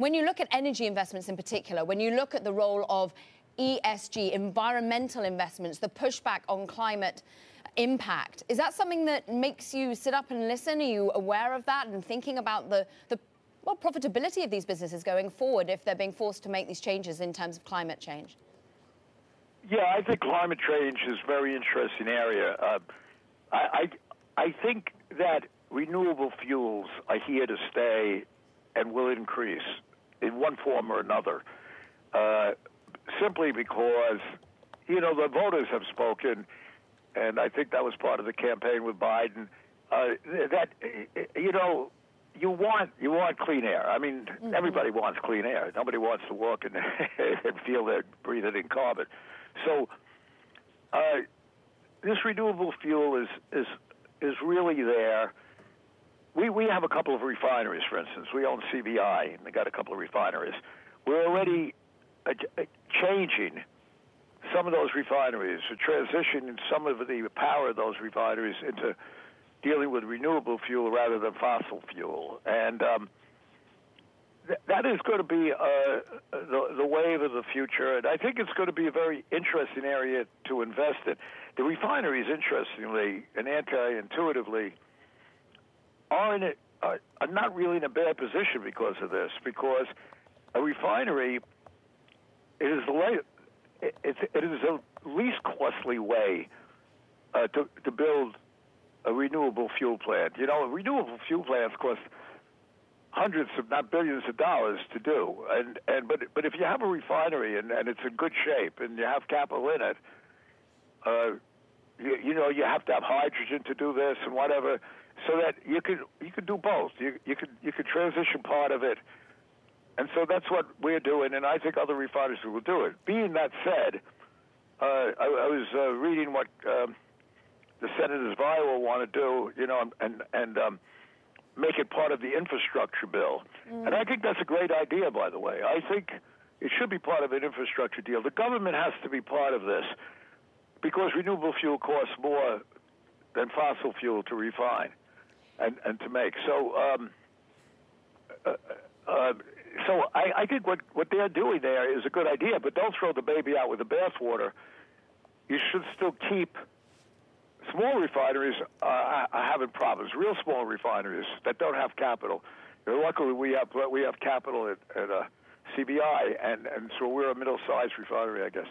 When you look at energy investments in particular, when you look at the role of ESG, environmental investments, the pushback on climate impact, is that something that makes you sit up and listen? Are you aware of that and thinking about the, the well, profitability of these businesses going forward if they're being forced to make these changes in terms of climate change? Yeah, I think climate change is a very interesting area. Uh, I, I, I think that renewable fuels are here to stay and will increase in one form or another, uh, simply because you know the voters have spoken, and I think that was part of the campaign with Biden. Uh, that you know you want you want clean air. I mean, mm-hmm. everybody wants clean air. Nobody wants to walk and, and feel they're breathing in carbon. So, uh, this renewable fuel is is is really there. We we have a couple of refineries, for instance. We own CVI, and we got a couple of refineries. We're already changing some of those refineries, transitioning some of the power of those refineries into dealing with renewable fuel rather than fossil fuel, and um, th- that is going to be uh, the, the wave of the future. And I think it's going to be a very interesting area to invest in. The refineries, interestingly and anti-intuitively, are in a, are, are not really in a bad position because of this. Because a refinery it is the it, it, it is the least costly way uh, to to build a renewable fuel plant. You know, a renewable fuel plants cost hundreds, if not billions, of dollars to do. And and but but if you have a refinery and, and it's in good shape and you have capital in it, uh, you, you know you have to have hydrogen to do this and whatever, so that you could you could do both. You you could you could transition part of it. And so that's what we're doing, and I think other refiners will do it. Being that said, uh, I, I was uh, reading what um, the senators of Iowa want to do, you know, and and um, make it part of the infrastructure bill. Mm. And I think that's a great idea, by the way. I think it should be part of an infrastructure deal. The government has to be part of this because renewable fuel costs more than fossil fuel to refine and, and to make. So, um, uh, uh, so I, I think what, what they're doing there is a good idea, but don't throw the baby out with the bathwater. You should still keep – small refineries uh, are having problems. Real small refineries that don't have capital. You know, luckily, we have we have capital at, at uh, CVI, and and so we're a middle-sized refinery, I guess.